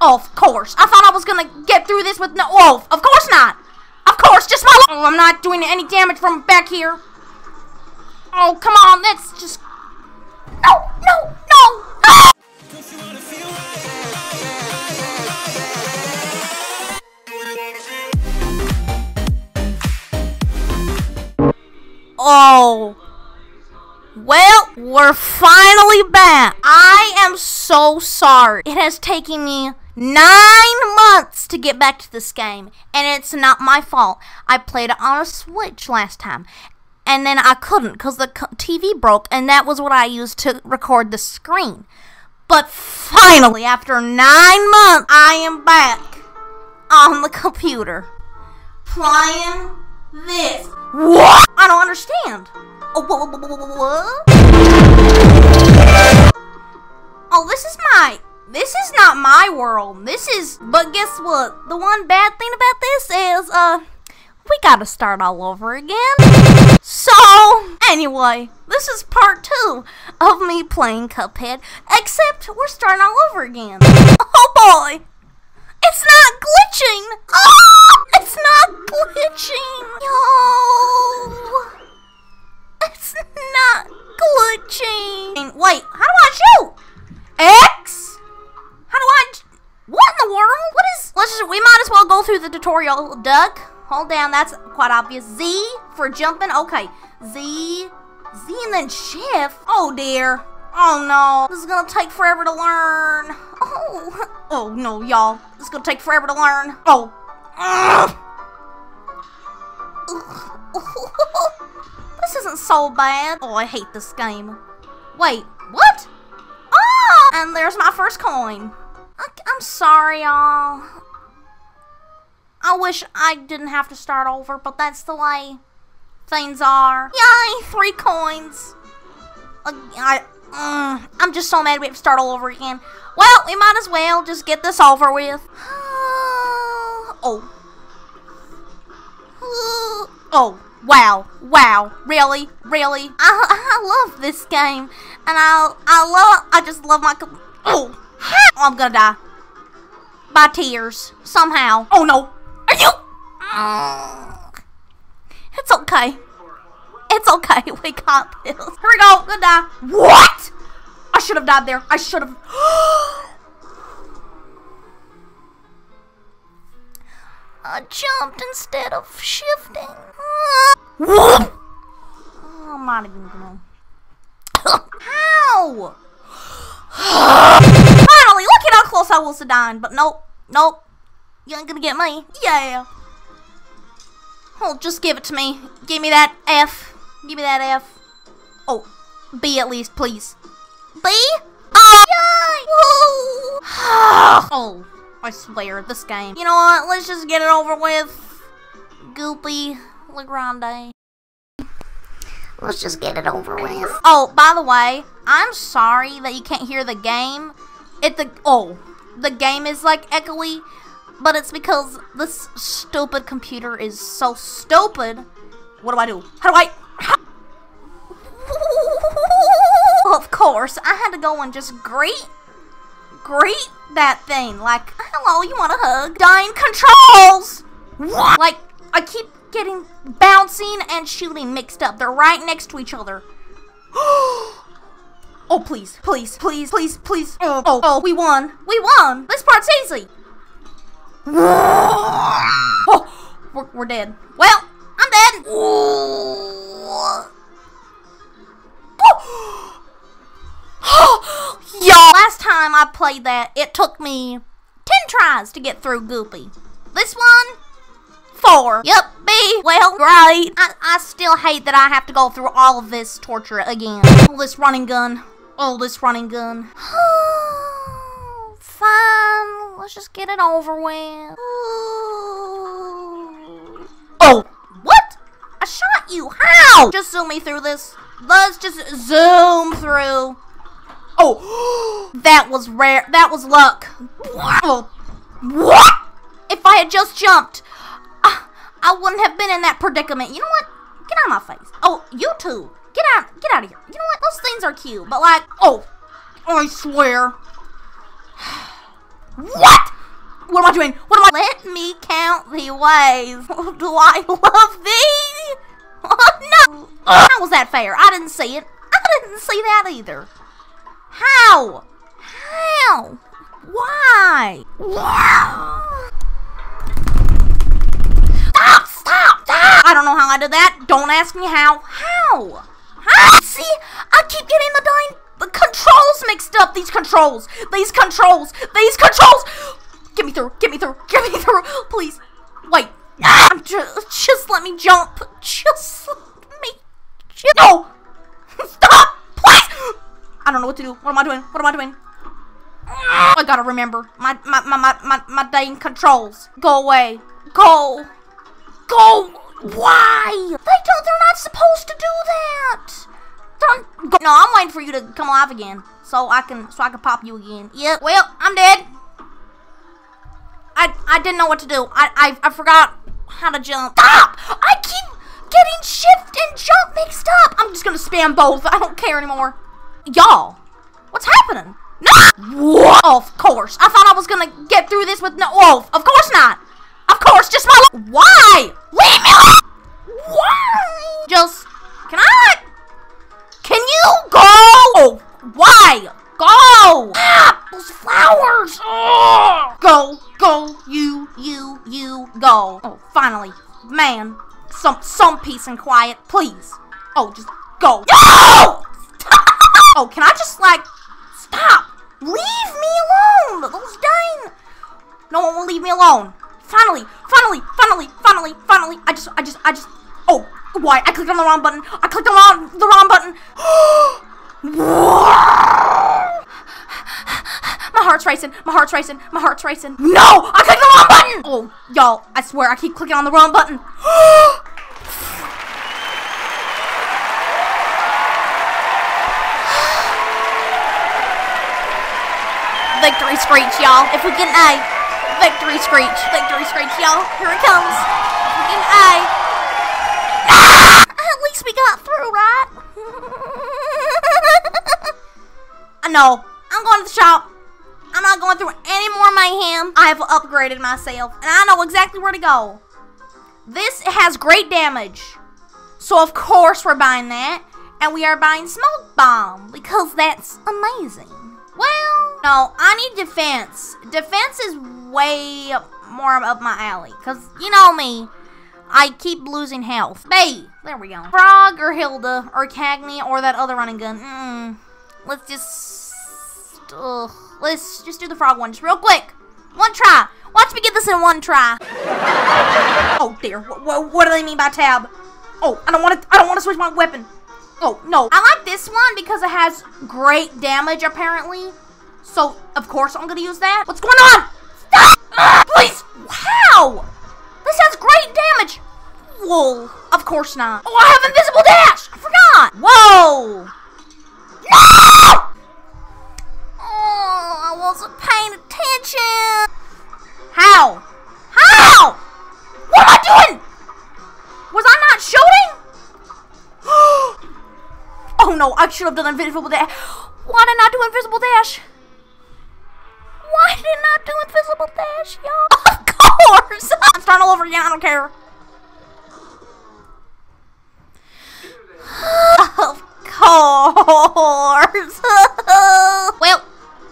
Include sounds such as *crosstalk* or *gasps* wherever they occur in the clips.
Of course. I thought I was gonna get through this with no. Oh, of course not. Of course, just my. Oh, I'm not doing any damage from back here. Oh, come on. let's just. No, no, no. Oh. Well, we're finally back. I am so sorry. It has taken me nine months to get back to this game, and it's not my fault. I played it on a Switch last time, and then I couldn't because the TV broke, and that was what I used to record the screen. But finally, after nine months, I am back on the computer playing this. What? I don't understand. Oh? Oh, this is my. This is not my world. This is. But guess what? The one bad thing about this is, uh, we gotta start all over again. So, anyway, this is part two of me playing Cuphead, except we're starting all over again. Oh boy! It's not glitching! Oh! It's not glitching! Yo! It's not glitching! Wait, how do I shoot? X? I... What in the world? What is... Let's just... We might as well go through the tutorial. Duck. Hold down. That's quite obvious. Z for jumping. Okay. Z. Z and then shift. Oh, dear. Oh, no. This is gonna take forever to learn. Oh. *laughs* Oh, no, y'all. This is gonna take forever to learn. Oh. Ugh. *laughs* this isn't so bad. Oh, I hate this game. Wait, what? Oh! And there's my first coin. I, I'm sorry, y'all. I wish I didn't have to start over, but that's the way things are. Yay, three coins. Uh, I, uh, I'm just so mad we have to start all over again. Well, we might as well just get this over with. *sighs* oh. *sighs* Oh, wow, wow, really, really? I, I love this game, and I, I love, I just love my, oh, *laughs* I'm gonna die. By tears, somehow. Oh no, are you? *sighs* It's okay. It's okay, *laughs* we got this. Here we go, good die. What? I should have died there. I should have. *gasps* I jumped instead of shifting. *gasps* oh, I'm not even gonna. *gasps* How? *laughs* Look at how close I was to dying. But nope, nope. You ain't gonna get me. Yeah. Oh, just give it to me. Give me that F. Give me that F. Oh, B at least, please. B? Oh, yay! *sighs* Oh. I swear, this game. You know what? Let's just get it over with. Goopy Le Grande. Let's just get it over with. Oh, by the way, I'm sorry that you can't hear the game. It the oh, the game is like echoey, but it's because this stupid computer is so stupid. What do I do? How do I? How? *laughs* of course, I had to go and just greet greet that thing. Like, hello, you want a hug? Dying controls! What? Like, I keep getting bouncing and shooting mixed up. They're right next to each other. *gasps* *gasps* *gasps* oh, please, please, please, please, please. Oh, oh, oh, we won. We won. This part's easy. oh, we're, we're dead. Well, I'm dead. Oh. *gasps* Y'all, last time I played that, it took me 10 tries to get through Goopy. This one, four. Yep, B. Well, great. I, I still hate that I have to go through all of this torture again. All this running gun. All this running gun. *sighs* Fine. Let's just get it over with. *sighs* Oh, what? I shot you. How? Just zoom me through this. Let's just zoom through. Oh, *gasps* that was rare. That was luck. Oh, what? If I had just jumped, I wouldn't have been in that predicament. You know what? Get out of my face. Oh, you two. Get out. Get out of here. You know what? Those things are cute, but like, oh, I swear. *sighs* What? What am I doing? What am I? Let me count the ways. *laughs* Do I love thee? *laughs* Oh no! How was that fair? I didn't see it. I didn't see that either. How? How? Why? Stop! Stop! Stop! I don't know how I did that. Don't ask me how. How? How? See, I keep getting the dying the controls mixed up. These controls. These controls. These controls. Get me through. Get me through. Get me through. Please. Wait. I'm just. Just let me jump. Just let me. Just, no. Stop. Please. I don't know what to do. What am I doing? What am I doing? I gotta remember my my my my my, my dang controls. Go away. Go. Go. Why? They don't. They're not supposed to do that. Don't. No, I'm waiting for you to come alive again, so I can so I can pop you again. Yep. Well, I'm dead. I I didn't know what to do. I I, I forgot how to jump. Stop! I keep getting shift and jump mixed up. I'm just gonna spam both. I don't care anymore. Y'all, what's happening? No! What? Oh, of course. I thought I was gonna get through this with no. Oh, of course not. Of course, just my. Why? Leave me alone. Why? Just can I? Can you go? Oh, Why? Go! Ah, those flowers! Ugh. Go, go, you, you, you, go. Oh, finally. Man, some some peace and quiet, please. Oh, just go. No! *laughs* oh, can I just like stop? Leave me alone! Those dang No one will leave me alone. Finally, finally, finally, finally, finally. I just I just I just Oh, why? I clicked on the wrong button. I clicked on the wrong, button. *gasps* My heart's racing. My heart's racing. My heart's racing. No! I clicked the wrong button! Oh, y'all, I swear I keep clicking on the wrong button. *gasps* Victory screech, y'all. If we get an A. Victory screech. Victory screech, y'all. Here it comes. We A. Ah! At least we got through, right? *laughs* I know. I'm going to the shop. I'm not going through any more mayhem. I have upgraded myself, and I know exactly where to go. This has great damage. So, of course, we're buying that. And we are buying Smoke Bomb, because that's amazing. Well, no, I need defense. Defense is way more up my alley. Because, you know me, I keep losing health. Bay, there we go. Frog or Hilda or Cagney or that other running gun. Mm, let's just... Ugh, let's just do the frog one just real quick. One try. Watch me get this in one try. *laughs* oh dear, what, what do they mean by tab? Oh, I don't want to. I don't want to switch my weapon. Oh no, I like this one because it has great damage apparently. So of course I'm gonna use that. What's going on? Stop! Ah, please! Wow! This has great damage. Whoa! Of course not. Oh, I have invisible dash. I forgot. Whoa! No! Oh, I wasn't paying attention. How? How? What am I doing? Was I not shooting? *gasps* oh no, I should have done invisible dash. Why did I not do invisible dash? Why did I not do invisible dash, y'all? *laughs* Of course! *laughs* I'm starting all over again, I don't care. *sighs* of course. *laughs* well,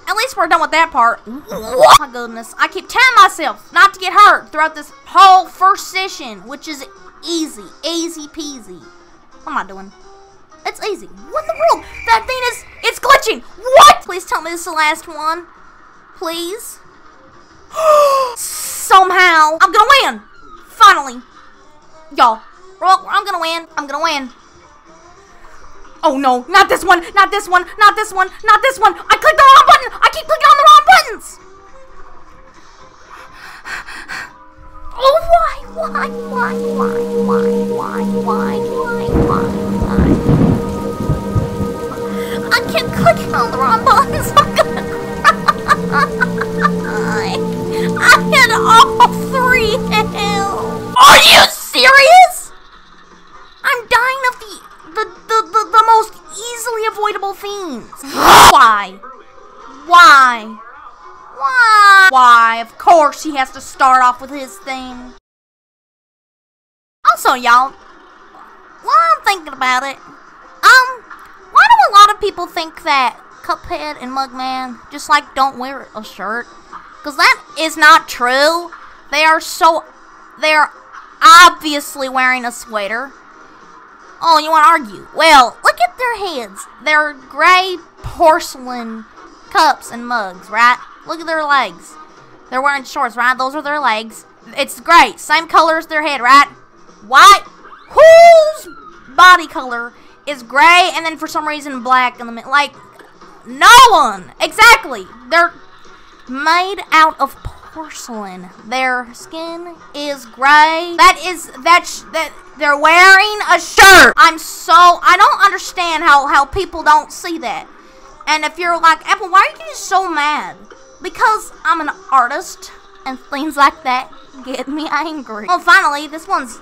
at least we're done with that part. Oh my goodness. I keep telling myself not to get hurt throughout this whole first session, which is easy. Easy peasy. What am I doing? It's easy. What in the world? That thing is, it's glitching. What? Please tell me this is the last one. Please. *gasps* Somehow, I'm gonna win. Finally. Y'all, well, I'm gonna win. I'm gonna win. Oh no, not this one, not this one, not this one, not this one. I clicked the wrong button. I keep clicking on the wrong buttons. Oh, why, why, why, why, why, why, why, why, why, why? I keep clicking on the wrong buttons. *laughs* *laughs* I hit all three. Are you serious? I'm dying of the the, the, the, the most easily avoidable things. *gasps* Why? Why? Why? Why? Of course he has to start off with his thing. Also, y'all, while I'm thinking about it, um, why do a lot of people think that Cuphead and Mugman just like don't wear a shirt? Because that is not true. They are so, they're obviously wearing a sweater. Oh, you want to argue? Well, look at their heads. They're gray porcelain cups and mugs, right? Look at their legs. They're wearing shorts, right? Those are their legs. It's great. Same color as their head, right? White. Whose body color is gray and then for some reason black in the middle? Like, no one. Exactly. They're made out of porcelain. Their skin is gray. That is that sh- that they're wearing a shirt. I'm so I don't understand how how people don't see that. And if you're like Apple, why are you so mad? Because I'm an artist and things like that get me angry. Oh, finally, this one's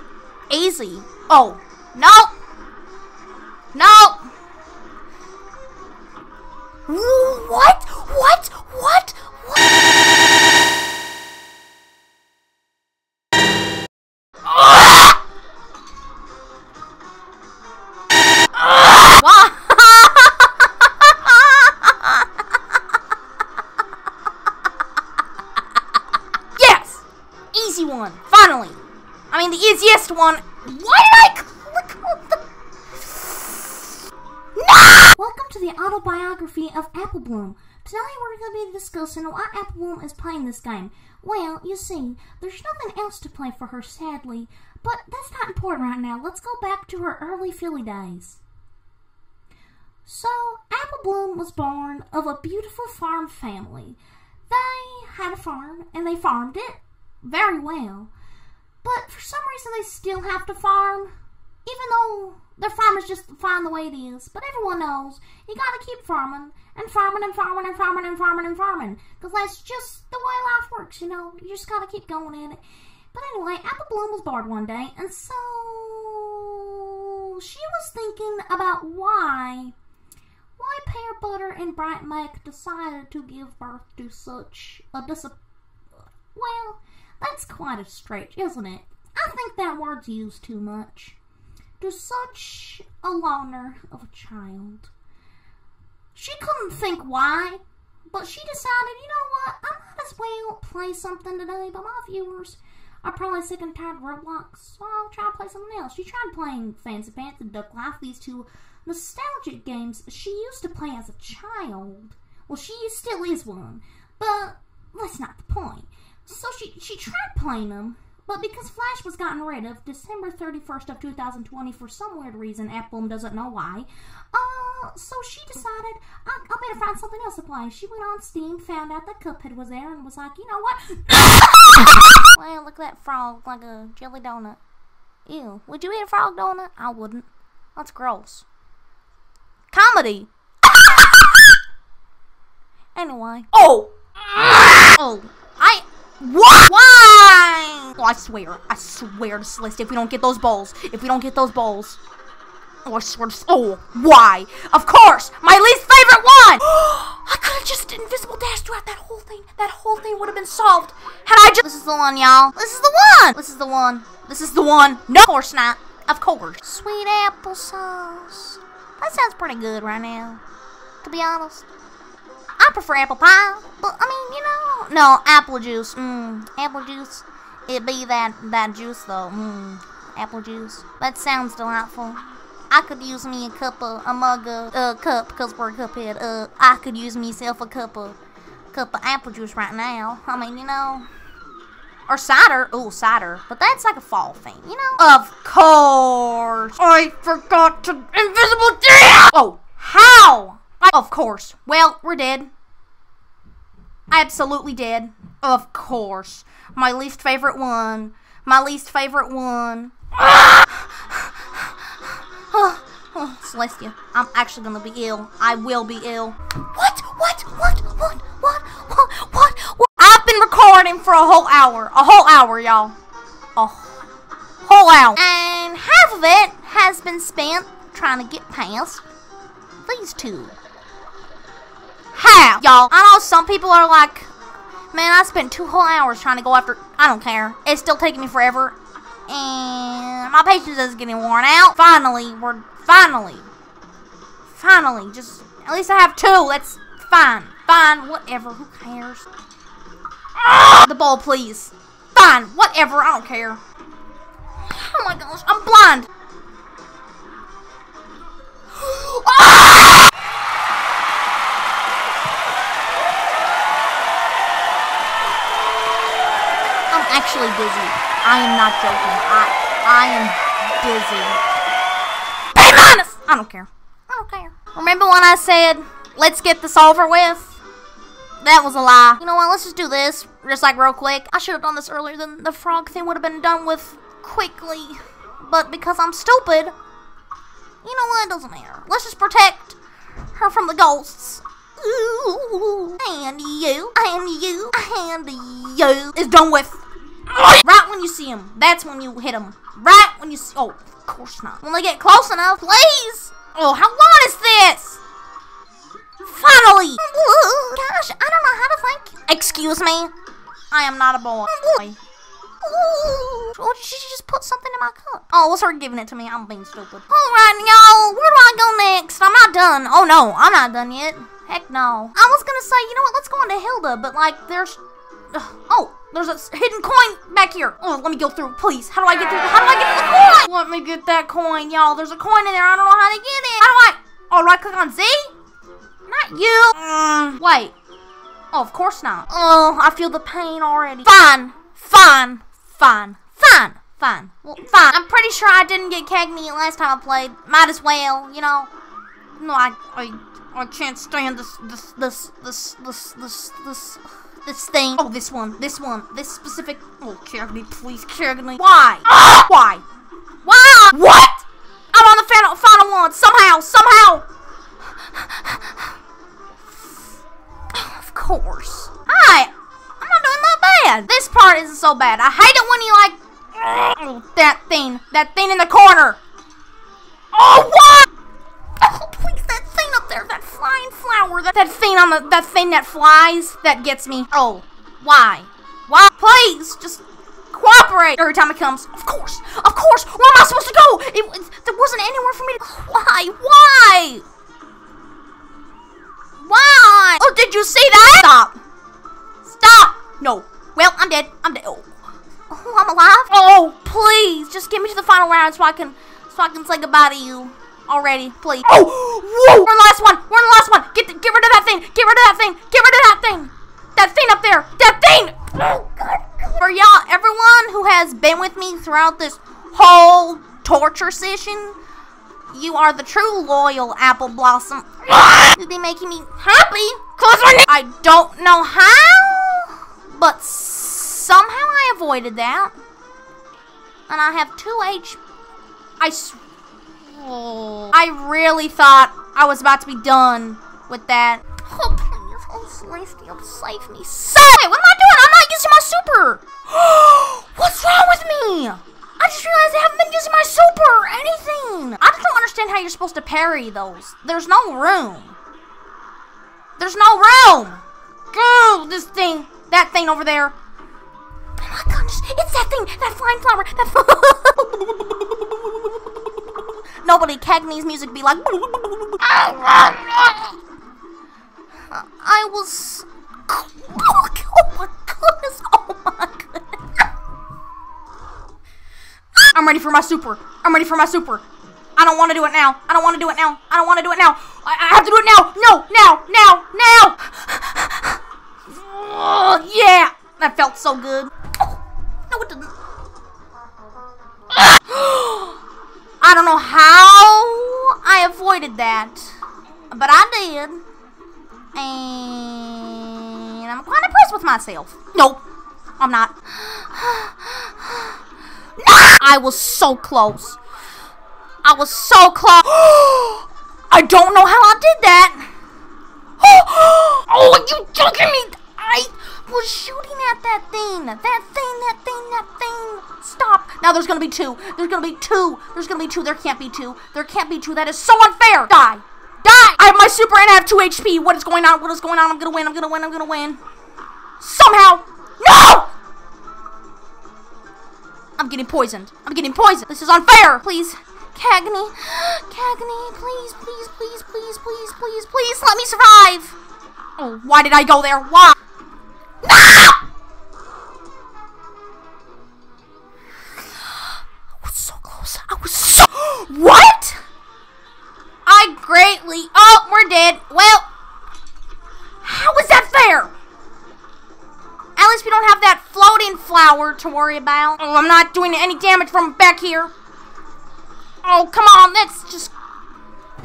easy. Oh, no. No. What? What? What? What? Why? yes! Easy one. Finally. I mean, the easiest one. Of Apple Bloom. Today we're going to be discussing why Apple Bloom is playing this game. Well, you see, there's nothing else to play for her, sadly. But that's not important right now. Let's go back to her early filly days. So, Apple Bloom was born of a beautiful farm family. They had a farm, and they farmed it very well. But for some reason, they still have to farm, even though their farm is just fine the way it is. But everyone knows you gotta keep farming, and farming, and farming, and farming, and farming, and farming. Because that's just the way life works, you know. You just gotta keep going in it. But anyway, Apple Bloom was bored one day, and so she was thinking about why why Pear Butter and Bright Mac decided to give birth to such a dis- well, that's quite a stretch, isn't it? I think that word's used too much. To such a loner of a child. She couldn't think why, but she decided, you know what, I might as well play something today, but my viewers are probably sick and tired of Roblox, so I'll try to play something else. She tried playing Fancy Pants and Duck Life, these two nostalgic games she used to play as a child. Well, she still is one, but that's not the point. So she she tried playing them, but because Flash was gotten rid of December 31st of 2020 for some weird reason, Apple doesn't know why, uh, so she decided, I, I better find something else to play. She went on Steam, found out that Cuphead was there, and was like, you know what? *coughs* well, look at that frog, like a jelly donut. Ew, would you eat a frog donut? I wouldn't. That's gross. Comedy. *coughs* anyway. Oh! oh. I. What? Why? Oh, I swear. I swear to Celeste, if we don't get those bowls, if we don't get those bowls. Oh, I swear to. Oh, why? Of course! My least favorite one! *gasps* I could have just invisible dashed throughout that whole thing. That whole thing would have been solved had I just. This is the one, y'all. This is the one! This is the one. This is the one. No, of course not. Of course. Sweet applesauce. That sounds pretty good right now, to be honest. I prefer apple pie, but I mean, you know, no apple juice. Mmm, apple juice. It be that that juice though. Mmm, apple juice. That sounds delightful. I could use me a cup of a mug of uh, cup because we're a cuphead. Uh, I could use myself a cup of cup of apple juice right now. I mean, you know. Or cider. Oh, cider. But that's like a fall thing, you know? Of course. I forgot to invisible. Oh, how? I, of course. Well, we're dead. Absolutely did. Of course. My least favorite one. My least favorite one. oh, *sighs* oh, Celestia, I'm actually gonna be ill. I will be ill. What? What? What? What? What? What? What? what? I've been recording for a whole hour. A whole hour, y'all. A whole hour. And half of it has been spent trying to get past these two. Half. Y'all, I know some people are like, Man, I spent two whole hours trying to go after. I don't care. It's still taking me forever. And my patience is getting worn out. Finally, we're. Finally. Finally. Just. At least I have two. That's fine. Fine. Whatever. Who cares? Ah! The ball, please. Fine. Whatever. I don't care. Oh my gosh. I'm blind. I'm. I am not joking. I I am dizzy. B minus. I don't care. I don't care. Remember when I said let's get this over with? That was a lie. You know what? Let's just do this, just like real quick. I should have done this earlier. Then the frog thing would have been done with quickly. But because I'm stupid, you know what? It doesn't matter. Let's just protect her from the ghosts. Ooh, and you, and you, and you is done with. Right you see him, that's when you hit him. Right when you see. Oh, of course not. When they get close enough, please. Oh, how long is this? Finally! Gosh, I don't know how to thank. Excuse me? I am not a boy. Or did oh, she just put something in my cup? Oh, let's start giving it to me. I'm being stupid. Alright, y'all. Where do I go next? I'm not done. Oh, no. I'm not done yet. Heck no. I was gonna say, you know what? Let's go on to Hilda, but like, there's. Oh, there's a hidden coin back here. Oh, let me go through, please. How do I get through? How do I get the coin? Let me get that coin, y'all. There's a coin in there. I don't know how to get it. How do I? Oh, right click on Z? Not you. Mm, wait. Oh, of course not. Oh, I feel the pain already. Fine. Fine. Fine. Fine. Fine. Well, fine. I'm pretty sure I didn't get Cagney last time I played. Might as well, you know. No, I, I, I can't stand this, this, this, this, this, this, this, this thing. Oh, this one, this one, this specific. Oh, Cagney, please, Cagney. Why? Ah! Why? Why? What? I'm on the final, final one. Somehow, somehow. Of course. Hi. I'm not doing that bad. This part isn't so bad. I hate it when you like oh, that thing, that thing in the corner. Oh what? Oh please, that thing up there, that flying flower, that, that thing on the, that thing that flies, that gets me. Oh, why? Why? Please, just cooperate every time it comes. Of course, of course. Where am I supposed to go? It, it there wasn't anywhere for me to. Why? Why? Why? Oh, did you see that? Stop. Stop. No. Well, I'm dead. I'm dead. Oh. oh, I'm alive. Oh, please, just get me to the final round so I can, so I can say goodbye to you already, please. Oh, whoa! We're the last one. We're the last one. Get, the, get rid of that thing. Get rid of that thing. Get rid of that thing. That thing up there. That thing. Oh, God. For y'all, everyone who has been with me throughout this whole torture session, you are the true loyal apple blossom. Ah! You've been making me happy. Cause I don't know how, but somehow I avoided that. And I have two H. I. s- Oh, I really thought I was about to be done with that. Oh, please, oh, Celestial, save me. Save! What am I doing? I'm not using my super. *gasps* What's wrong with me? I just realized I haven't been using my super or anything. I just don't understand how you're supposed to parry those. There's no room. There's no room. Go, this thing, that thing over there. Oh my goodness, it's that thing, that flying flower, that. *laughs* Nobody Cagney's music be like. I was. Oh my goodness! Oh my goodness! I'm ready for my super. I'm ready for my super. I don't want to do it now. I don't want to do it now. I don't want to do it now. I, I have to do it now. No, now, now, now. Yeah, that felt so good. I don't know how I avoided that, but I did. And I'm quite impressed with myself. Nope, I'm not. *gasps* I was so close. I was so close. *gasps* I don't know how I did that. *gasps* Oh, you joking me? Was shooting at that thing. That thing, that thing, that thing. Stop. Now there's gonna be two. There's gonna be two. There's gonna be two. There can't be two. There can't be two. That is so unfair. Die. Die. I have my super and I have two HP. What is going on? What is going on? I'm gonna win. I'm gonna win. I'm gonna win. Somehow. No! I'm getting poisoned. I'm getting poisoned. This is unfair. Please. Cagney. *gasps* Cagney, please, please, please, please, please, please, please let me survive. Oh, why did I go there? Why? No! I was so close. I was so. What? I greatly. Oh, we're dead. Well, how is that fair? At least we don't have that floating flower to worry about. Oh, I'm not doing any damage from back here. Oh, come on. That's just.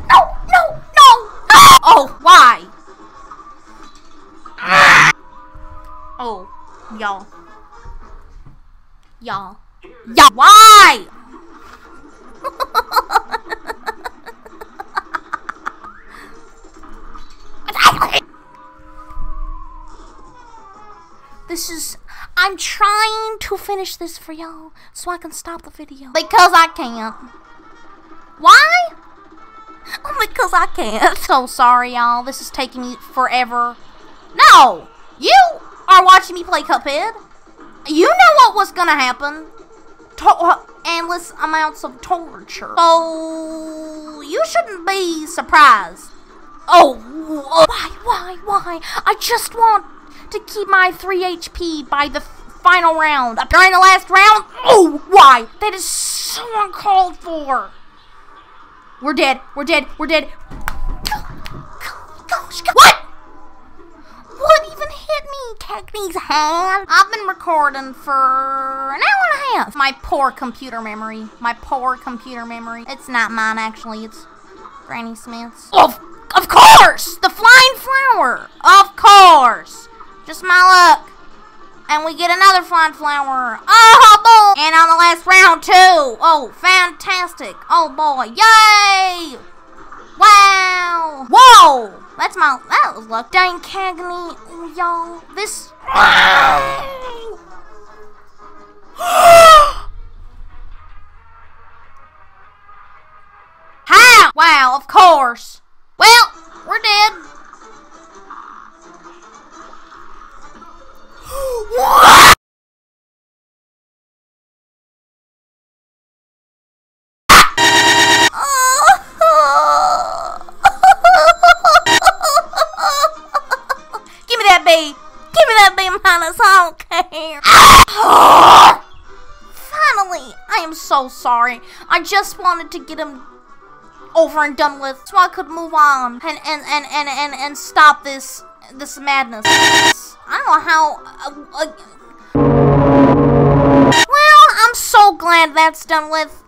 No, no, no, no. Oh, why? Ah! Oh, y'all. Y'all. Y'all. Why? This is. I'm trying to finish this for y'all so I can stop the video. Because I can't. Why? Oh, because I can't. So *laughs* oh, sorry, y'all. This is taking me forever. No! You are watching me play Cuphead. You know what was gonna happen. To endless amounts of torture. So, you shouldn't be surprised. Oh, oh, why, why, why? I just want to keep my 3 HP by the final round. During the last round? Oh, why? That is so uncalled for. We're dead. We're dead. We're dead. What? What hit me? Cagney's hand? I've been recording for an hour and a half. My poor computer memory. My poor computer memory. It's not mine, actually. It's Granny Smith's. Of, of course! The flying flower! Of course! Just my luck. And we get another flying flower. Oh, boy! And on the last round, too. Oh, fantastic. Oh, boy. Yay! Wow! Whoa! That's my, that was luck. Dang, Cagney, y'all. This... Give me that B minus. I don't care. Finally, I am so sorry. I just wanted to get him over and done with so I could move on and and and and and, and stop this this madness. I don't know how. Uh, uh, well, I'm so glad that's done with.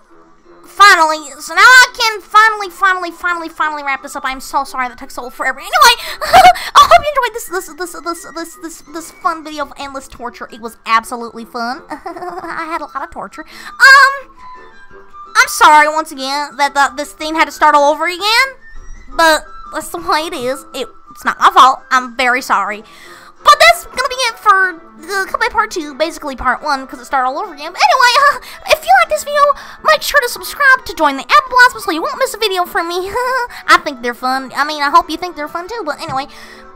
Finally, so now I can finally, finally, finally, finally wrap this up. I'm so sorry that took so forever. Anyway, *laughs* I hope you enjoyed this, this, this, this, this, this, this fun video of endless torture. It was absolutely fun. *laughs* I had a lot of torture. Um, I'm sorry once again that the, this thing had to start all over again, but that's the way it is. It, it's not my fault. I'm very sorry. But that's gonna be it for the Cuphead Part 2, basically Part 1, because it started all over again. But anyway, uh, *laughs* if you this video, make sure to subscribe to join the Apple Blossom so you won't miss a video from me. *laughs* I think they're fun. I mean, I hope you think they're fun too, but anyway,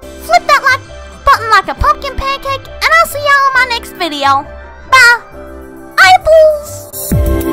flip that like button like a pumpkin pancake, and I'll see y'all in my next video. Bye! Apples!